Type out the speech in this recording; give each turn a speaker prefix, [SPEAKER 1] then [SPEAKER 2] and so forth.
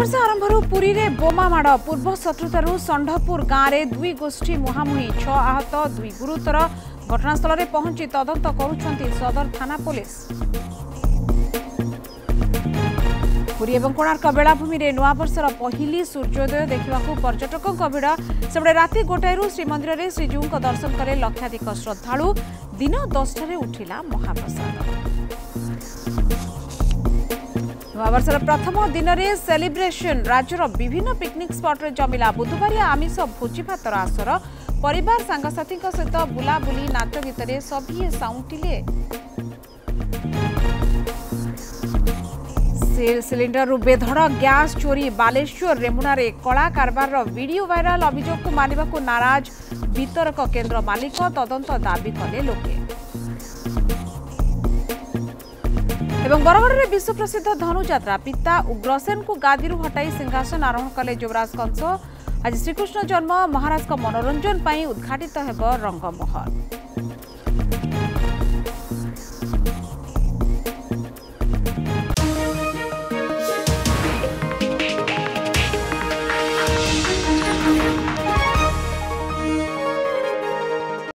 [SPEAKER 1] म्भर पुरीले बोमाड पूर्व शत्रुत सण्डपुर गाँडे दुई गोष्ठी महामुही छ आहत दुई गुरुतर घटनास्थल पहुंची तदंत तद सदर थाना पुलिस थान पुणार्क बेलाभूमि नर्षर पहिलि सूर्य देखेको पर्यटकको भिडियो राति गोटाहरू श्रीमन्दिर श्रीजीको दर्शन कले लक्षाधिक श्रद्धाल दिन उठिला महाप्रसाद प्रथम राज्यर विभिन्न पिकनिक स्पटा बुधबारोजी भात आसँग साथी बुलाबुली नाच गीत सिल बेधड ग्यास चोरी बालेश्वर रेमुणार कला कारोबार र भिडियो भइराल अभियोग नाराज वितरक केन्द्र मालिक त लोके ए बरगडले विश्वप्रसिद्ध धनु जा पिता उग्रसेन गादिरु हटाई सिंहासन आरम्भ कले युवराज कंस आज श्रीकृष्ण जन्म महाराजको मनोरञ्जन उद्घाटित हुन्छ रङमहल